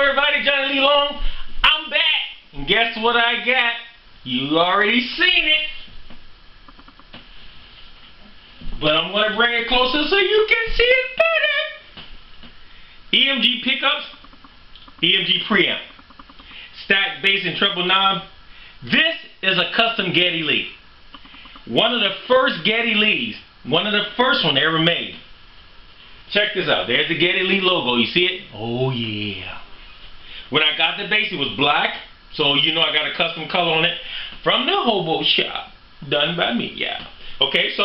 everybody, Johnny Lee Long. I'm back. And guess what I got? You already seen it. But I'm going to bring it closer so you can see it better. EMG pickups, EMG preamp, stack bass and treble knob. This is a custom Geddy Lee. One of the first Geddy Lees, one of the first one ever made. Check this out. There's the Geddy Lee logo. You see it? Oh yeah. When I got the bass, it was black. So you know I got a custom color on it from the hobo shop. Done by me, yeah. Okay, so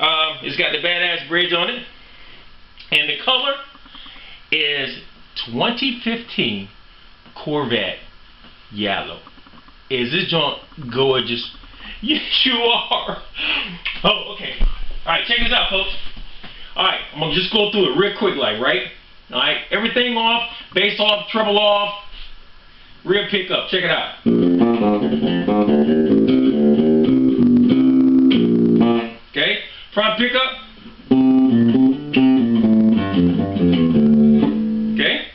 um, it's got the badass bridge on it. And the color is 2015 Corvette yellow. Is this joint gorgeous? Yes, you are. Oh, okay. All right, check this out, folks. Alright, I'm going to just go through it real quick like, right? Alright, everything off, bass off, treble off, rear pickup. Check it out. Okay, front pickup. Okay,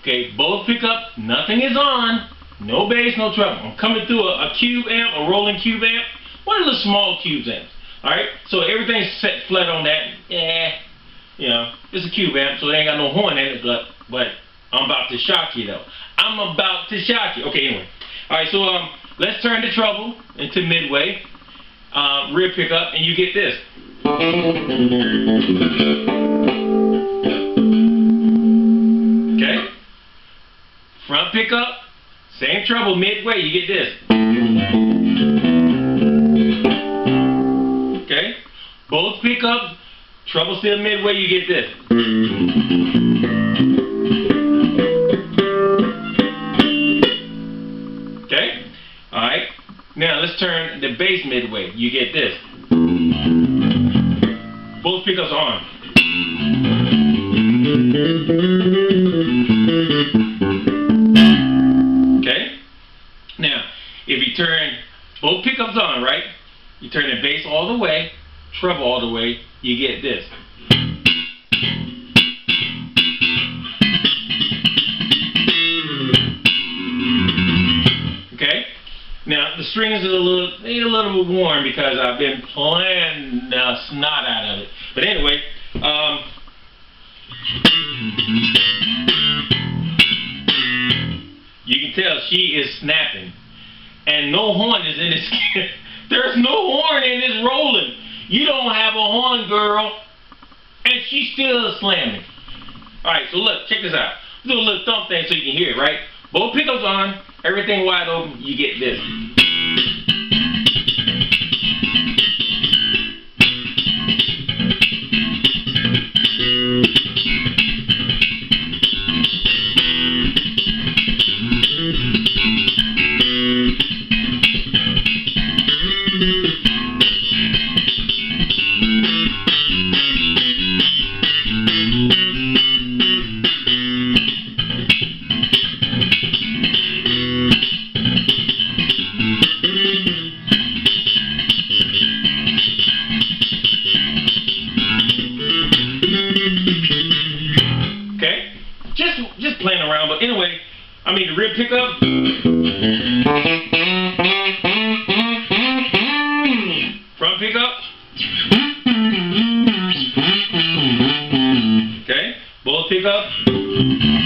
okay, both pickup, nothing is on. No bass, no treble. I'm coming through a, a cube amp, a Roland cube amp. One of the small cubes amps. Alright, so everything's set flat on that. Yeah, you know, it's a cube amp, so it ain't got no horn in it, but, but I'm about to shock you though. I'm about to shock you. Okay, anyway. Alright, so um, let's turn the treble into midway. Um, rear pickup, and you get this. Okay? Front pickup, same treble midway, you get this. Okay? Both pickups, treble still midway, you get this. Okay? Alright. Now let's turn the bass midway. You get this. Both pickups on. Okay? Now, if you turn both pickups on, right? You turn the bass all the way, treble all the way, you get this. Okay? Now, the strings are a little, need a little bit worn because I've been playing the snot out of it. But anyway, um, you can tell she is snapping. And no horn is in this. There's no horn in this Roland. You don't have a horn, girl. And she's still slamming. Alright, so look, check this out. Do a little thump thing so you can hear it, right? Both pickups on, everything wide open, you get this. I mean, rear pickup. Front pickup. Okay, both pickup.